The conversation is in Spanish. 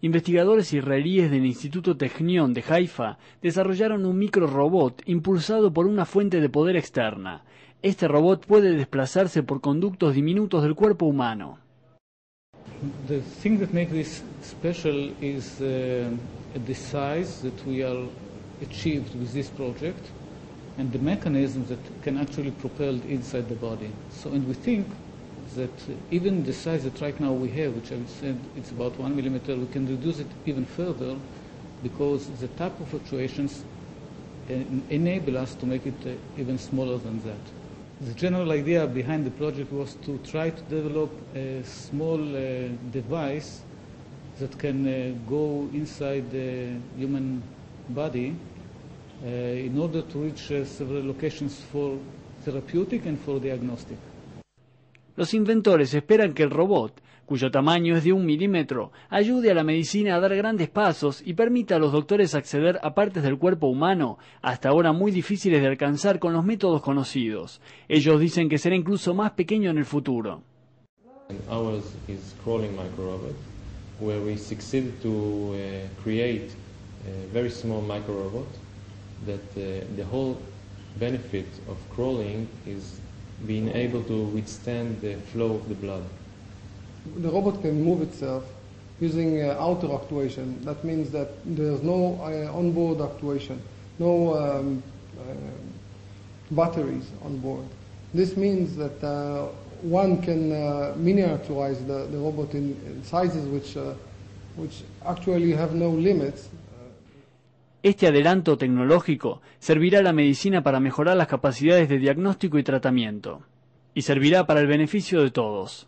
Investigadores israelíes del Instituto Technion de Haifa desarrollaron un microrobot impulsado por una fuente de poder externa. Este robot puede desplazarse por conductos diminutos del cuerpo humano. The thing that makes this special is uh, the size that we are achieved with this project and the mechanism that can actually propel inside the body. So, and we think that even the size that right now we have, which I said it's about one millimeter, we can reduce it even further because the type of fluctuations enable us to make it uh, even smaller than that. The general idea behind the project was to try to develop a small uh, device that can uh, go inside the human body uh, in order to reach uh, several locations for therapeutic and for diagnostic. Los inventores esperan que el robot, cuyo tamaño es de un milímetro, ayude a la medicina a dar grandes pasos y permita a los doctores acceder a partes del cuerpo humano hasta ahora muy difíciles de alcanzar con los métodos conocidos. Ellos dicen que será incluso más pequeño en el futuro. Being able to withstand the flow of the blood. The robot can move itself using uh, outer actuation. That means that there's no uh, onboard actuation, no um, uh, batteries on board. This means that uh, one can uh, miniaturize the, the robot in, in sizes which, uh, which actually have no limits. Este adelanto tecnológico servirá a la medicina para mejorar las capacidades de diagnóstico y tratamiento, y servirá para el beneficio de todos.